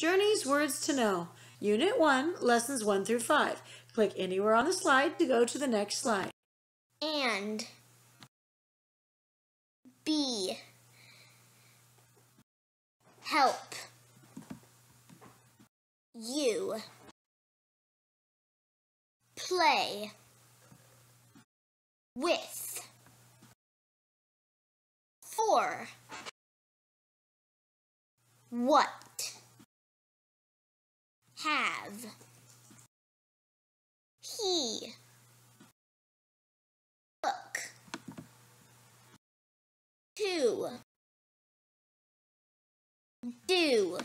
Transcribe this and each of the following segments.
Journeys Words to Know, Unit 1, Lessons 1 through 5. Click anywhere on the slide to go to the next slide. And be help. You. Play. With. For. What he. Look to. Do.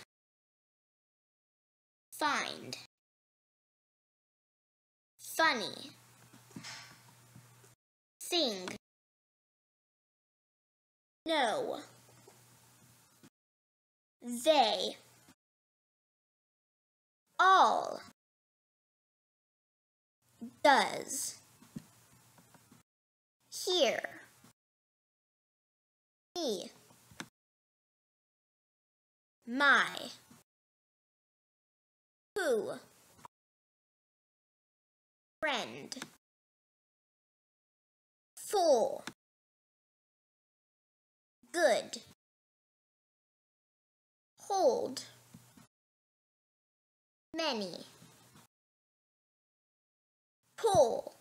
Find. Funny. Sing. No. They all does here me my who friend full good hold many. Pull